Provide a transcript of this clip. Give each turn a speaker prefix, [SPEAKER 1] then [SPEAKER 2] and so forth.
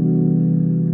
[SPEAKER 1] you